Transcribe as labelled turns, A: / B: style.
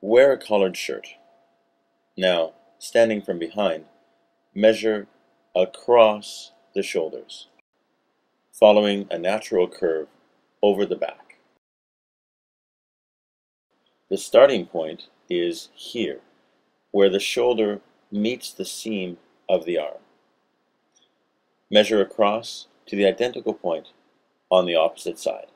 A: Wear a collared shirt. Now, standing from behind, measure across the shoulders, following a natural curve over the back. The starting point is here, where the shoulder meets the seam of the arm. Measure across to the identical point on the opposite side.